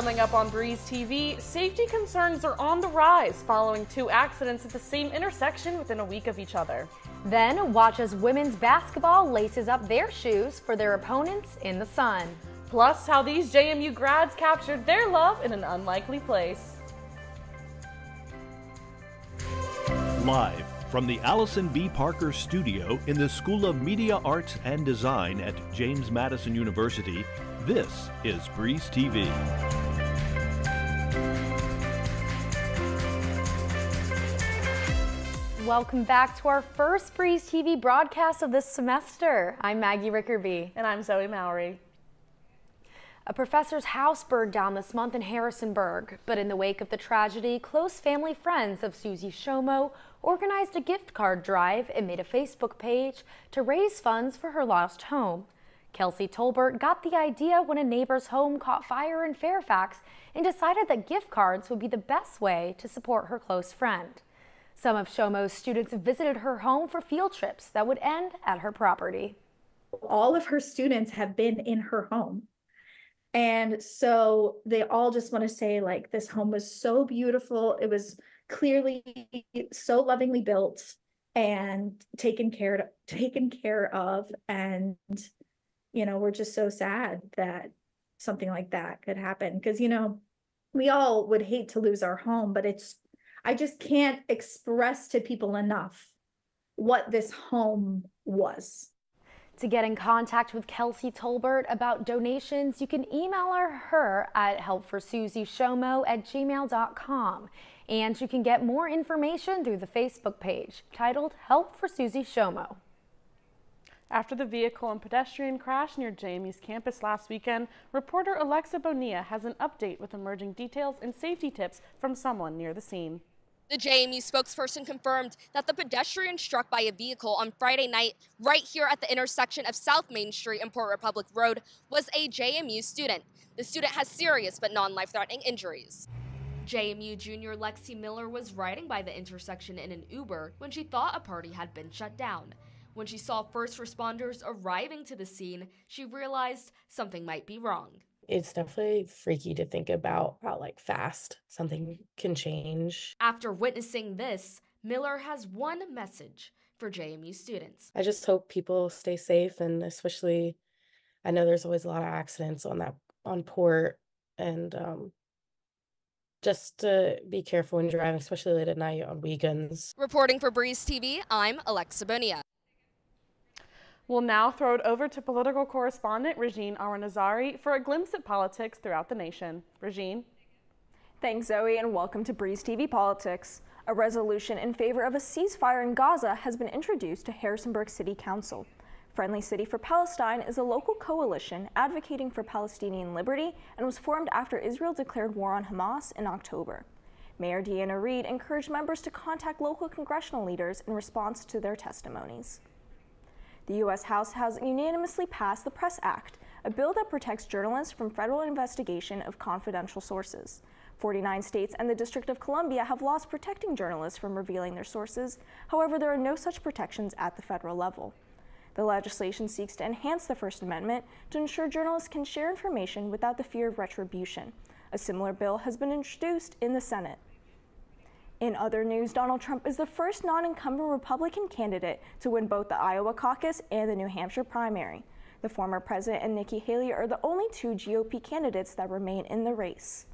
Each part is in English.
Coming up on Breeze TV, safety concerns are on the rise following two accidents at the same intersection within a week of each other. Then watch as women's basketball laces up their shoes for their opponents in the sun. Plus, how these JMU grads captured their love in an unlikely place. Live from the Allison B. Parker Studio in the School of Media Arts and Design at James Madison University, this is Breeze TV. Welcome back to our first Breeze TV broadcast of this semester. I'm Maggie Rickerby. And I'm Zoe Mowry. A professor's house burned down this month in Harrisonburg, but in the wake of the tragedy, close family friends of Susie Shomo organized a gift card drive and made a Facebook page to raise funds for her lost home. Kelsey Tolbert got the idea when a neighbor's home caught fire in Fairfax and decided that gift cards would be the best way to support her close friend. Some of Shomo's students visited her home for field trips that would end at her property. All of her students have been in her home. And so they all just want to say, like, this home was so beautiful. It was clearly so lovingly built and taken care taken care of. And you know, we're just so sad that something like that could happen. Because, you know, we all would hate to lose our home, but it's, I just can't express to people enough what this home was. To get in contact with Kelsey Tolbert about donations, you can email her at helpforsusieshomo at gmail.com. And you can get more information through the Facebook page titled Help for Susie Shomo. After the vehicle and pedestrian crash near JMU's campus last weekend, reporter Alexa Bonilla has an update with emerging details and safety tips from someone near the scene. The JMU spokesperson confirmed that the pedestrian struck by a vehicle on Friday night right here at the intersection of South Main Street and Port Republic Road was a JMU student. The student has serious but non-life-threatening injuries. JMU junior Lexi Miller was riding by the intersection in an Uber when she thought a party had been shut down. When she saw first responders arriving to the scene, she realized something might be wrong. It's definitely freaky to think about how like fast something can change. After witnessing this, Miller has one message for JMU students. I just hope people stay safe and especially I know there's always a lot of accidents on that on port and um just to be careful when driving, especially late at night on weekends. Reporting for Breeze TV, I'm Alexa Bonilla. We'll now throw it over to political correspondent Regine Aranazari for a glimpse at politics throughout the nation. Regine. Thanks, Zoe, and welcome to Breeze TV Politics. A resolution in favor of a ceasefire in Gaza has been introduced to Harrisonburg City Council. Friendly City for Palestine is a local coalition advocating for Palestinian liberty and was formed after Israel declared war on Hamas in October. Mayor Deanna Reed encouraged members to contact local congressional leaders in response to their testimonies. The U.S. House has unanimously passed the Press Act, a bill that protects journalists from federal investigation of confidential sources. 49 states and the District of Columbia have laws protecting journalists from revealing their sources. However, there are no such protections at the federal level. The legislation seeks to enhance the First Amendment to ensure journalists can share information without the fear of retribution. A similar bill has been introduced in the Senate. In other news, Donald Trump is the first non-incumbent Republican candidate to win both the Iowa caucus and the New Hampshire primary. The former president and Nikki Haley are the only two GOP candidates that remain in the race.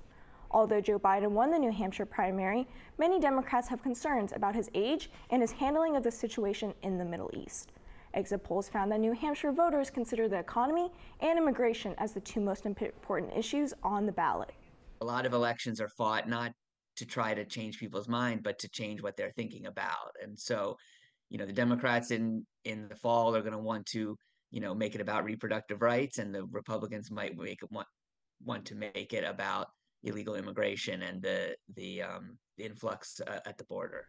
Although Joe Biden won the New Hampshire primary, many Democrats have concerns about his age and his handling of the situation in the Middle East. Exit polls found that New Hampshire voters consider the economy and immigration as the two most important issues on the ballot. A lot of elections are fought not to try to change people's mind, but to change what they're thinking about. And so, you know, the Democrats in in the fall are going to want to, you know, make it about reproductive rights, and the Republicans might make want want to make it about illegal immigration and the the, um, influx uh, at the border.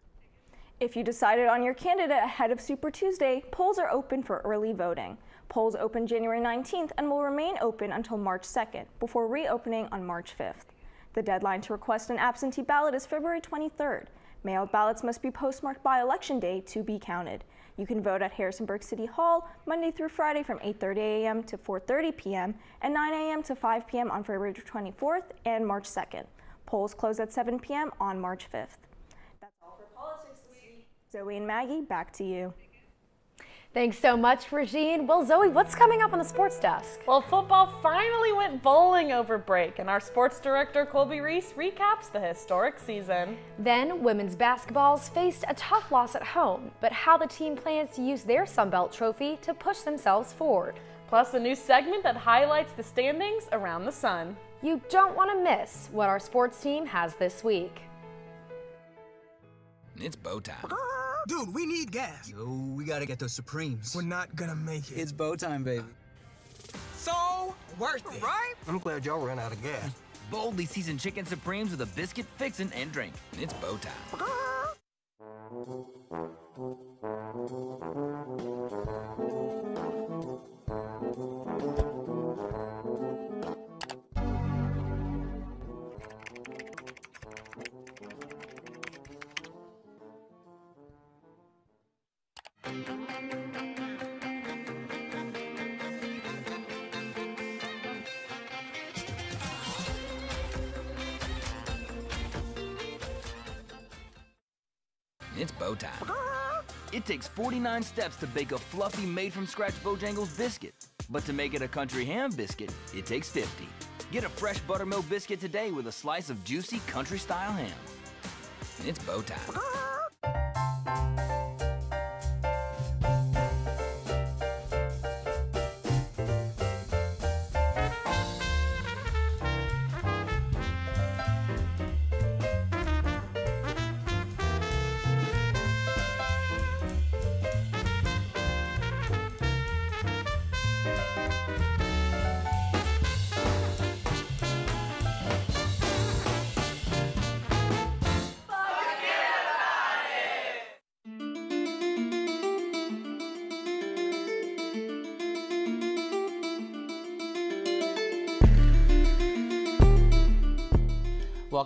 If you decided on your candidate ahead of Super Tuesday, polls are open for early voting. Polls open January 19th and will remain open until March 2nd, before reopening on March 5th. The deadline to request an absentee ballot is February 23rd. Mailed ballots must be postmarked by Election Day to be counted. You can vote at Harrisonburg City Hall Monday through Friday from 8:30 a.m. to 4:30 p.m. and 9 a.m. to 5 p.m. on February 24th and March 2nd. Polls close at 7 p.m. on March 5th. That's all for politics week. Zoe and Maggie, back to you. Thanks so much, Regine. Well, Zoe, what's coming up on the sports desk? Well, football finally went bowling over break, and our sports director, Colby Reese, recaps the historic season. Then, women's basketballs faced a tough loss at home, but how the team plans to use their Sunbelt trophy to push themselves forward. Plus, a new segment that highlights the standings around the sun. You don't want to miss what our sports team has this week. It's bow time. Dude, we need gas. Yo, we gotta get those Supremes. We're not gonna make it. It's bow time, baby. So worth it, right? I'm glad y'all ran out of gas. Boldly seasoned chicken Supremes with a biscuit, fixin', and drink. It's bow time. It's bow time. It takes 49 steps to bake a fluffy made from scratch Bojangles biscuit. But to make it a country ham biscuit, it takes 50. Get a fresh buttermilk biscuit today with a slice of juicy country style ham. It's bow time.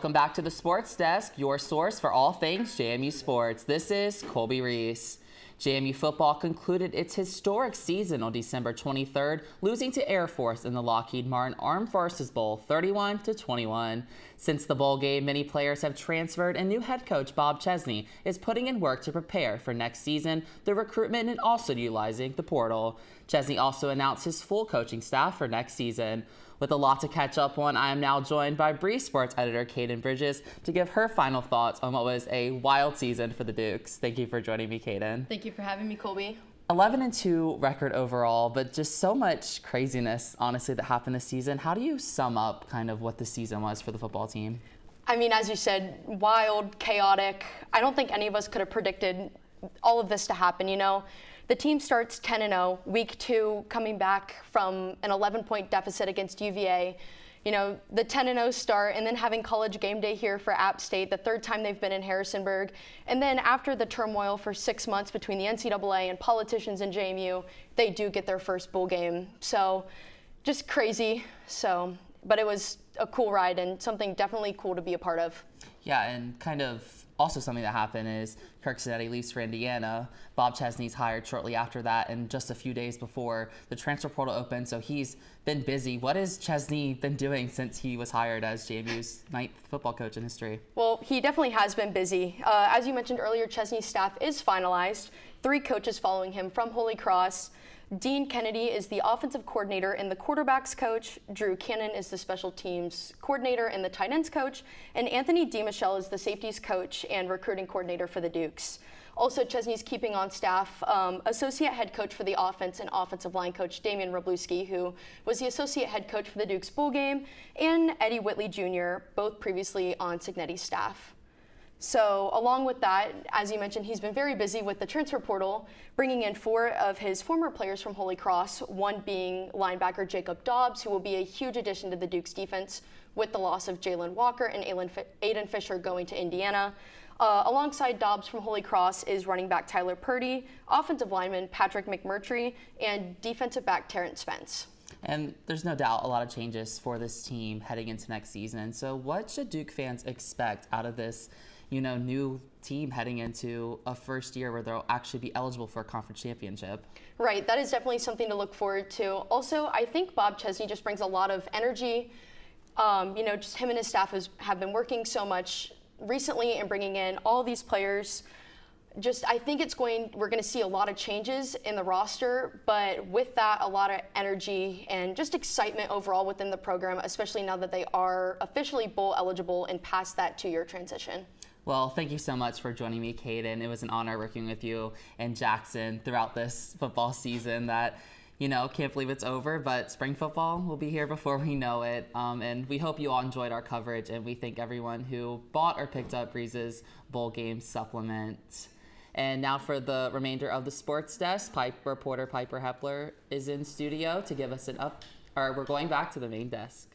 Welcome back to the Sports Desk, your source for all things JMU sports. This is Colby Reese. JMU football concluded its historic season on December 23rd, losing to Air Force in the Lockheed Martin Armed Forces Bowl 31 to 21. Since the bowl game, many players have transferred and new head coach Bob Chesney is putting in work to prepare for next season, the recruitment and also utilizing the portal. Chesney also announced his full coaching staff for next season. With a lot to catch up on, I am now joined by Breeze Sports editor Kaden Bridges to give her final thoughts on what was a wild season for the Dukes. Thank you for joining me, Kaden. Thank you for having me, Colby. 11 and 2 record overall, but just so much craziness, honestly, that happened this season. How do you sum up kind of what the season was for the football team? I mean, as you said, wild, chaotic. I don't think any of us could have predicted all of this to happen, you know? The team starts 10 and 0, week two, coming back from an 11 point deficit against UVA. You know, the 10 and 0 start, and then having college game day here for App State, the third time they've been in Harrisonburg. And then after the turmoil for six months between the NCAA and politicians in JMU, they do get their first bowl game. So just crazy. So, but it was a cool ride and something definitely cool to be a part of. Yeah, and kind of also something that happened is Curt Cignetti leaves for Indiana. Bob Chesney's hired shortly after that, and just a few days before the transfer portal opened. So he's been busy. What has Chesney been doing since he was hired as JMU's ninth football coach in history? Well, he definitely has been busy. Uh, as you mentioned earlier, Chesney's staff is finalized. Three coaches following him from Holy Cross. Dean Kennedy is the offensive coordinator and the quarterbacks coach. Drew Cannon is the special teams coordinator and the tight ends coach. And Anthony DiMichele is the safeties coach and recruiting coordinator for the Dukes. Also, Chesney's keeping on staff um, associate head coach for the offense and offensive line coach Damian Wroblewski, who was the associate head coach for the Dukes bowl game, and Eddie Whitley Jr., both previously on Cignetti's staff. So, along with that, as you mentioned, he's been very busy with the transfer portal, bringing in four of his former players from Holy Cross, one being linebacker Jacob Dobbs, who will be a huge addition to the Duke's defense with the loss of Jailin Walker and Aiden Fisher going to Indiana. Uh, alongside Dobbs from Holy Cross is running back Tyler Purdy, offensive lineman Patrick McMurtry, and defensive back Terrence Spence. And there's no doubt a lot of changes for this team heading into next season. So, what should Duke fans expect out of this you know, new team heading into a first year where they'll actually be eligible for a conference championship. Right, that is definitely something to look forward to. Also, I think Bob Chesney just brings a lot of energy. Um, you know, just him and his staff has, have been working so much recently and bringing in all these players. Just, I think it's going, we're going to see a lot of changes in the roster, but with that, a lot of energy and just excitement overall within the program, especially now that they are officially bowl eligible and past that two year transition. Well, thank you so much for joining me, Kaden. It was an honor working with you and Jackson throughout this football season that, you know, can't believe it's over, but spring football will be here before we know it. Um, and we hope you all enjoyed our coverage, and we thank everyone who bought or picked up Breeze's Bowl Game supplement. And now for the remainder of the sports desk, Pipe reporter Piper Hepler is in studio to give us an up, or we're going back to the main desk.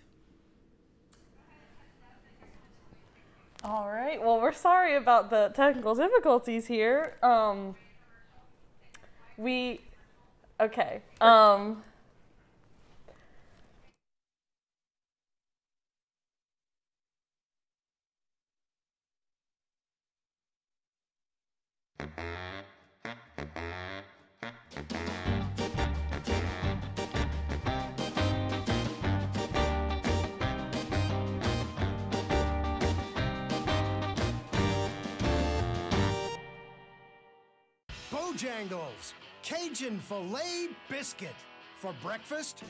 All right. Well, we're sorry about the technical difficulties here. Um, we, okay. Um, Bojangles, Cajun filet biscuit. For breakfast,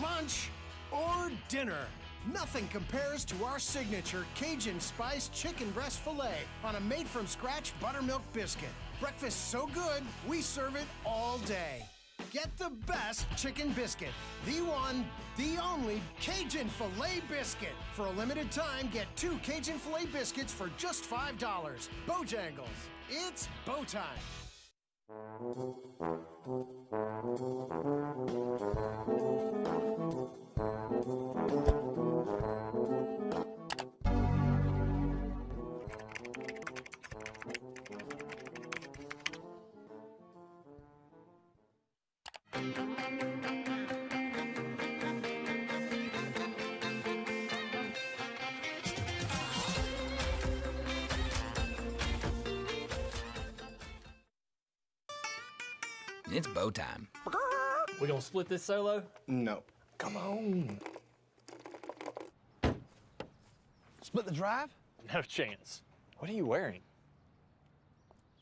lunch, or dinner. Nothing compares to our signature Cajun spiced chicken breast filet on a made from scratch buttermilk biscuit. Breakfast so good, we serve it all day. Get the best chicken biscuit. The one, the only Cajun filet biscuit. For a limited time, get two Cajun filet biscuits for just $5. Bojangles, it's bow time. Thank you. It's bow time. We gonna split this solo? No. Come on. Split the drive? No chance. What are you wearing?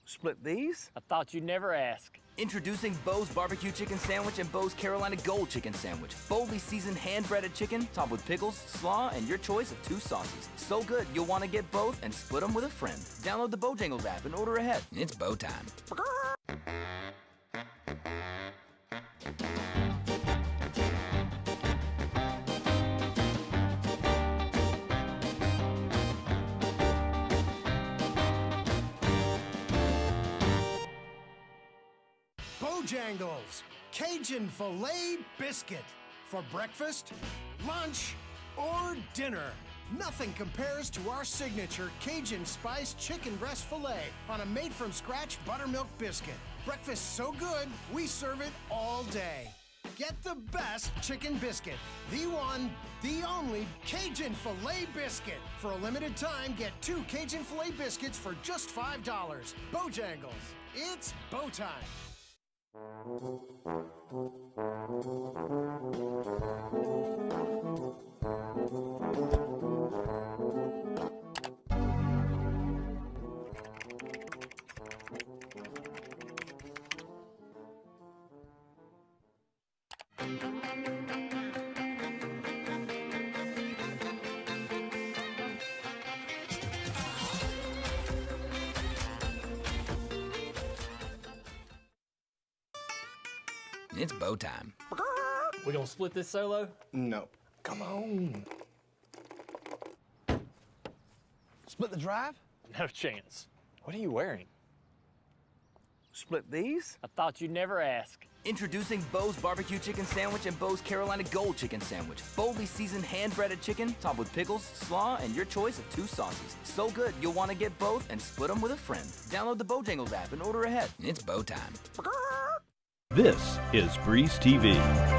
Split these? I thought you'd never ask. Introducing Bo's Barbecue Chicken Sandwich and Bo's Carolina Gold Chicken Sandwich. Boldly seasoned hand-breaded chicken, topped with pickles, slaw, and your choice of two sauces. So good, you'll want to get both and split them with a friend. Download the Bojangles app and order ahead. It's bow time. Cajun filet biscuit. For breakfast, lunch, or dinner. Nothing compares to our signature Cajun spiced chicken breast filet on a made from scratch buttermilk biscuit. Breakfast so good, we serve it all day. Get the best chicken biscuit. The one, the only Cajun filet biscuit. For a limited time, get two Cajun filet biscuits for just $5. Bojangles, it's bow time. Thank you. It's bow time. We gonna split this solo? No. Come on. Split the drive? No chance. What are you wearing? Split these? I thought you'd never ask. Introducing Bo's Barbecue Chicken Sandwich and Bo's Carolina Gold Chicken Sandwich. Boldly seasoned hand-breaded chicken, topped with pickles, slaw, and your choice of two sauces. So good, you'll want to get both and split them with a friend. Download the Bojangles app and order ahead. It's bow time. This is Breeze TV.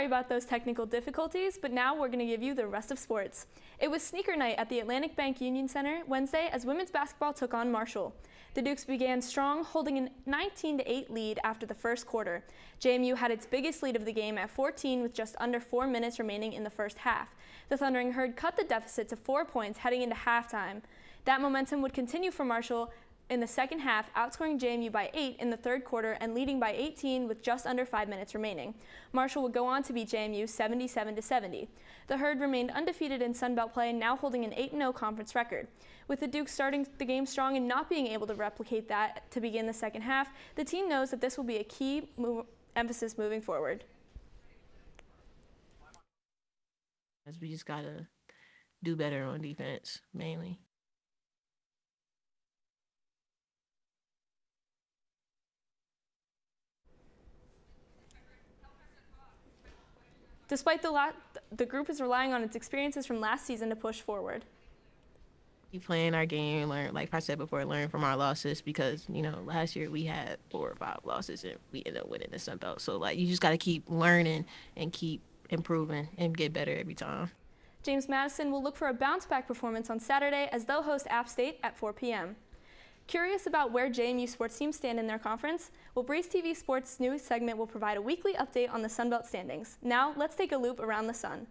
Sorry about those technical difficulties, but now we're going to give you the rest of sports. It was sneaker night at the Atlantic Bank Union Center Wednesday as women's basketball took on Marshall. The Dukes began strong, holding a 19 8 lead after the first quarter. JMU had its biggest lead of the game at 14 with just under four minutes remaining in the first half. The Thundering Herd cut the deficit to four points heading into halftime. That momentum would continue for Marshall in the second half, outscoring JMU by 8 in the third quarter and leading by 18 with just under 5 minutes remaining. Marshall would go on to beat JMU 77 to 70. The Herd remained undefeated in Sunbelt play, now holding an 8-0 conference record. With the Dukes starting the game strong and not being able to replicate that to begin the second half, the team knows that this will be a key move emphasis moving forward. We just got to do better on defense, mainly. Despite the, the group is relying on its experiences from last season to push forward. Keep playing our game, learn like I said before, learn from our losses because you know last year we had four or five losses and we ended up winning the Sun Belt. So like you just got to keep learning and keep improving and get better every time. James Madison will look for a bounce back performance on Saturday as they'll host App State at 4 p.m. Curious about where JMU sports teams stand in their conference? Well, Breeze TV Sports' new segment will provide a weekly update on the Sun Belt standings. Now, let's take a loop around the sun.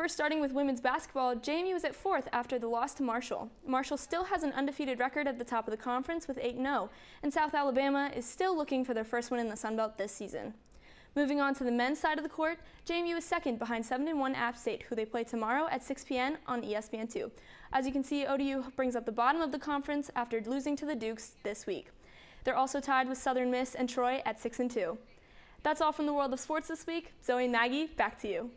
First, starting with women's basketball, JMU is at fourth after the loss to Marshall. Marshall still has an undefeated record at the top of the conference with 8-0, and South Alabama is still looking for their first win in the Sun Belt this season. Moving on to the men's side of the court, JMU is second behind 7-1 App State, who they play tomorrow at 6 p.m. on ESPN2. As you can see, ODU brings up the bottom of the conference after losing to the Dukes this week. They're also tied with Southern Miss and Troy at 6 and 2. That's all from the world of sports this week. Zoe and Maggie, back to you.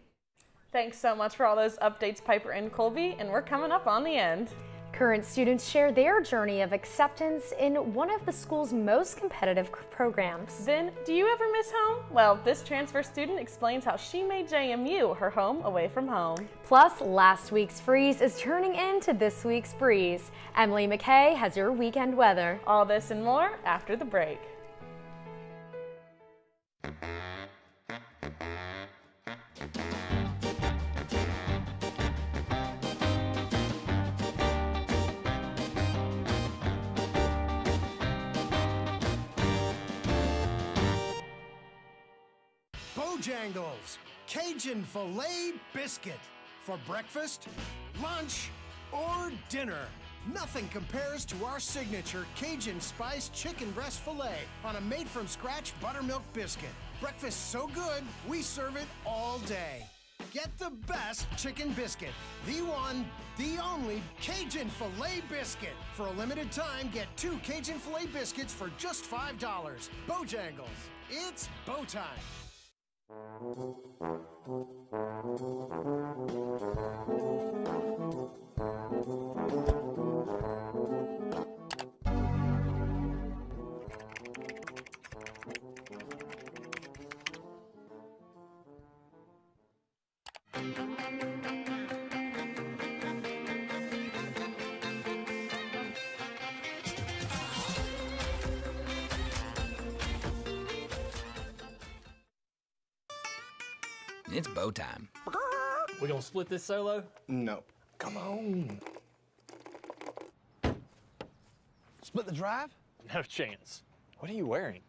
Thanks so much for all those updates, Piper and Colby, and we're coming up on the end. Current students share their journey of acceptance in one of the school's most competitive programs. Then, do you ever miss home? Well, this transfer student explains how she made JMU her home away from home. Plus, last week's freeze is turning into this week's breeze. Emily McKay has your weekend weather. All this and more after the break. Bojangles, Cajun filet biscuit. For breakfast, lunch, or dinner. Nothing compares to our signature Cajun spiced chicken breast filet on a made from scratch buttermilk biscuit. Breakfast so good, we serve it all day. Get the best chicken biscuit. The one, the only Cajun filet biscuit. For a limited time, get two Cajun filet biscuits for just $5. Bojangles, it's bow time. Thank you. It's bow time. We gonna split this solo? No. Come on. Split the drive? No chance. What are you wearing?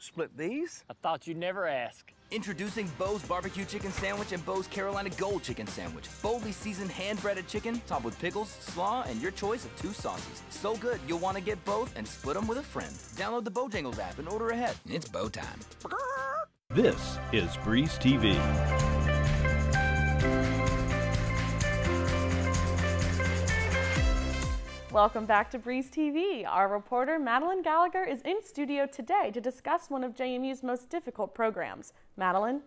Split these? I thought you'd never ask. Introducing Bo's Barbecue Chicken Sandwich and Bo's Carolina Gold Chicken Sandwich. Boldly seasoned hand-breaded chicken, topped with pickles, slaw, and your choice of two sauces. So good, you'll want to get both and split them with a friend. Download the Bojangles app and order ahead. It's bow time. This is Breeze TV. Welcome back to Breeze TV. Our reporter Madeline Gallagher is in studio today to discuss one of JMU's most difficult programs. Madeline?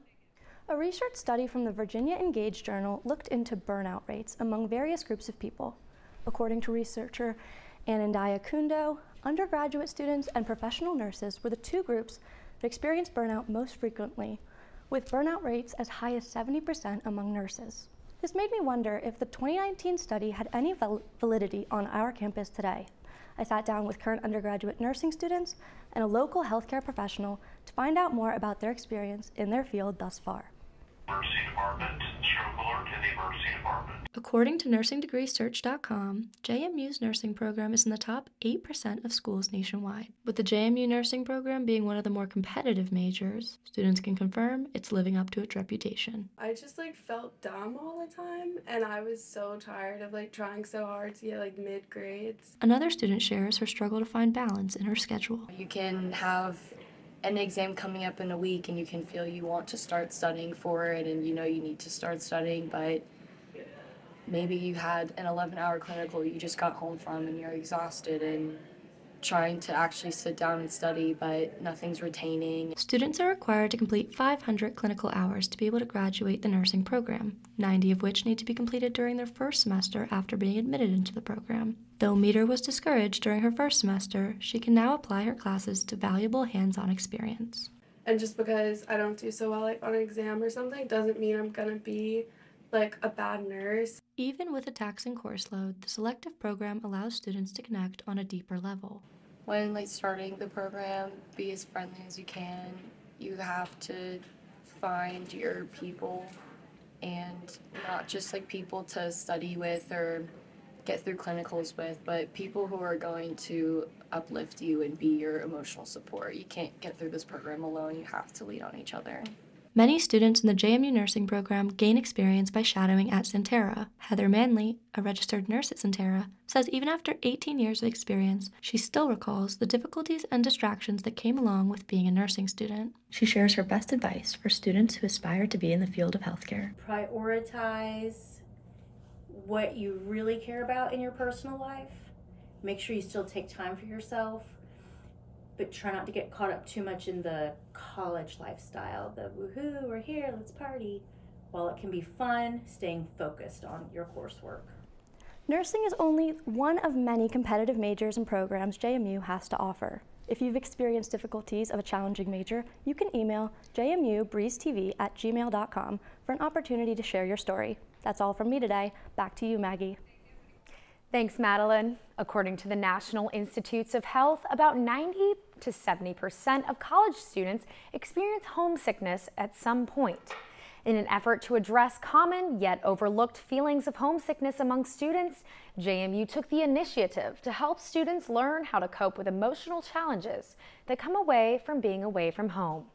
A research study from the Virginia Engage Journal looked into burnout rates among various groups of people. According to researcher Anandaya Kundo, undergraduate students and professional nurses were the two groups that experienced burnout most frequently, with burnout rates as high as 70% among nurses. This made me wonder if the 2019 study had any val validity on our campus today. I sat down with current undergraduate nursing students and a local healthcare professional to find out more about their experience in their field thus far. Emergency department, stroke alert to the emergency department. According to nursingdegreesearch.com, JMU's nursing program is in the top 8% of schools nationwide. With the JMU nursing program being one of the more competitive majors, students can confirm it's living up to its reputation. I just like felt dumb all the time and I was so tired of like trying so hard to get like mid grades. Another student shares her struggle to find balance in her schedule. You can have an exam coming up in a week and you can feel you want to start studying for it and you know you need to start studying, but maybe you had an 11 hour clinical you just got home from and you're exhausted and trying to actually sit down and study, but nothing's retaining. Students are required to complete 500 clinical hours to be able to graduate the nursing program, 90 of which need to be completed during their first semester after being admitted into the program. Though Meter was discouraged during her first semester, she can now apply her classes to valuable hands on experience. And just because I don't do so well like on an exam or something doesn't mean I'm gonna be like a bad nurse. Even with a taxing course load, the selective program allows students to connect on a deeper level. When like starting the program, be as friendly as you can. You have to find your people and not just like people to study with or get through clinicals with, but people who are going to uplift you and be your emotional support. You can't get through this program alone. You have to lean on each other. Many students in the JMU nursing program gain experience by shadowing at Sentara. Heather Manley, a registered nurse at Sentara, says even after 18 years of experience, she still recalls the difficulties and distractions that came along with being a nursing student. She shares her best advice for students who aspire to be in the field of healthcare. Prioritize what you really care about in your personal life. Make sure you still take time for yourself but try not to get caught up too much in the college lifestyle the woohoo we're here let's party. While it can be fun staying focused on your coursework. Nursing is only one of many competitive majors and programs jmu has to offer. If you've experienced difficulties of a challenging major you can email jmubreezetv at gmail.com for an opportunity to share your story. That's all from me today. Back to you maggie. Thanks, Madeline. According to the National Institutes of Health, about 90 to 70% of college students experience homesickness at some point. In an effort to address common yet overlooked feelings of homesickness among students, JMU took the initiative to help students learn how to cope with emotional challenges that come away from being away from home.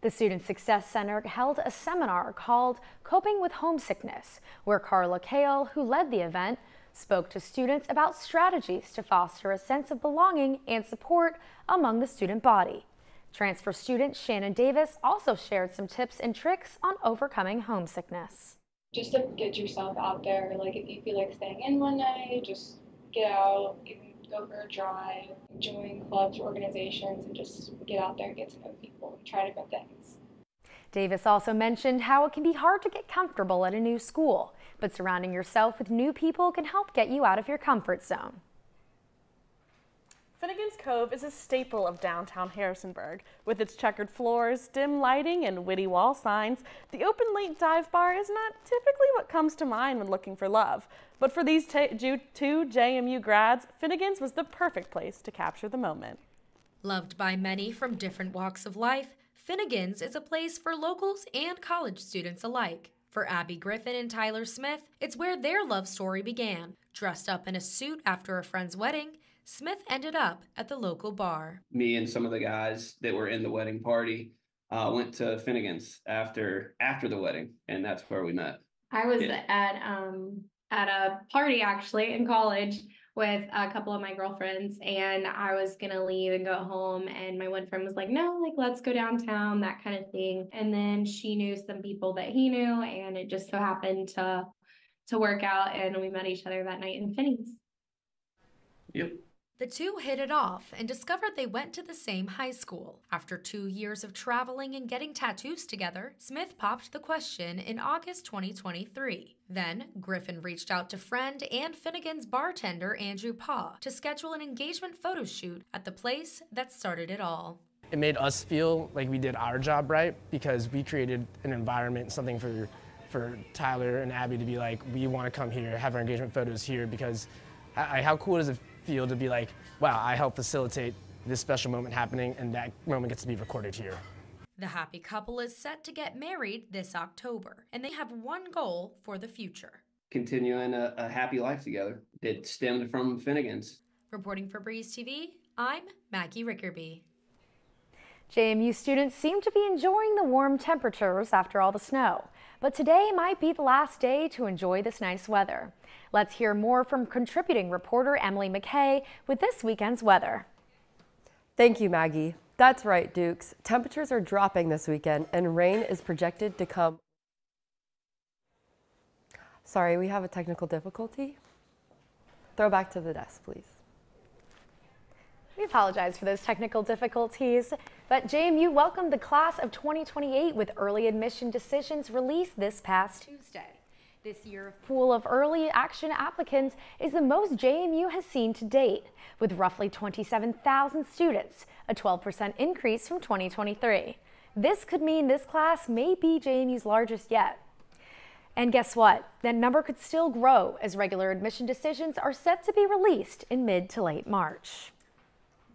The Student Success Center held a seminar called Coping with Homesickness, where Carla Kale, who led the event, spoke to students about strategies to foster a sense of belonging and support among the student body. Transfer student Shannon Davis also shared some tips and tricks on overcoming homesickness. Just to get yourself out there, like if you feel like staying in one night, just get out, go for a drive, join clubs, or organizations, and just get out there and get to know people, try different things. Davis also mentioned how it can be hard to get comfortable at a new school but surrounding yourself with new people can help get you out of your comfort zone. Finnegan's Cove is a staple of downtown Harrisonburg. With its checkered floors, dim lighting, and witty wall signs, the open late dive bar is not typically what comes to mind when looking for love. But for these two JMU grads, Finnegan's was the perfect place to capture the moment. Loved by many from different walks of life, Finnegan's is a place for locals and college students alike. For Abby Griffin and Tyler Smith, it's where their love story began. Dressed up in a suit after a friend's wedding, Smith ended up at the local bar. Me and some of the guys that were in the wedding party uh, went to Finnegan's after after the wedding, and that's where we met. I was yeah. at um at a party actually in college with a couple of my girlfriends and I was gonna leave and go home and my one friend was like, no, like let's go downtown, that kind of thing. And then she knew some people that he knew and it just so happened to to work out and we met each other that night in Finney's. Yep. The two hit it off and discovered they went to the same high school. After two years of traveling and getting tattoos together, Smith popped the question in August 2023. Then, Griffin reached out to friend and Finnegan's bartender Andrew Paw to schedule an engagement photo shoot at the place that started it all. It made us feel like we did our job right because we created an environment, something for for Tyler and Abby to be like, we want to come here, have our engagement photos here because I, how cool is it feel to be like, wow, I helped facilitate this special moment happening, and that moment gets to be recorded here. The happy couple is set to get married this October, and they have one goal for the future. Continuing a, a happy life together that stemmed from Finnegan's. Reporting for Breeze TV, I'm Maggie Rickerby. JMU students seem to be enjoying the warm temperatures after all the snow, but today might be the last day to enjoy this nice weather. Let's hear more from contributing reporter Emily McKay with this weekend's weather. Thank you, Maggie. That's right, Dukes. Temperatures are dropping this weekend and rain is projected to come. Sorry, we have a technical difficulty. Throw back to the desk, please. We apologize for those technical difficulties, but JMU welcomed the class of 2028 with early admission decisions released this past Tuesday. This year's pool of early action applicants is the most JMU has seen to date, with roughly 27,000 students, a 12% increase from 2023. This could mean this class may be JMU's largest yet. And guess what? That number could still grow as regular admission decisions are set to be released in mid to late March.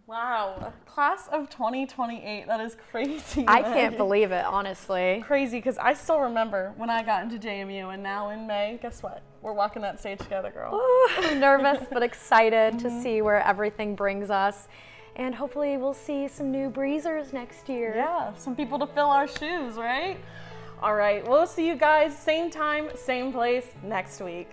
Wow, class of 2028. That is crazy. I can't believe it, honestly. Crazy, because I still remember when I got into JMU, and now in May, guess what? We're walking that stage together, girl. Ooh, nervous but excited mm-hmm. to see where everything brings us. And hopefully, we'll see some new breezers next year. Yeah, some people to fill our shoes, right? All right, we'll see you guys same time, same place next week.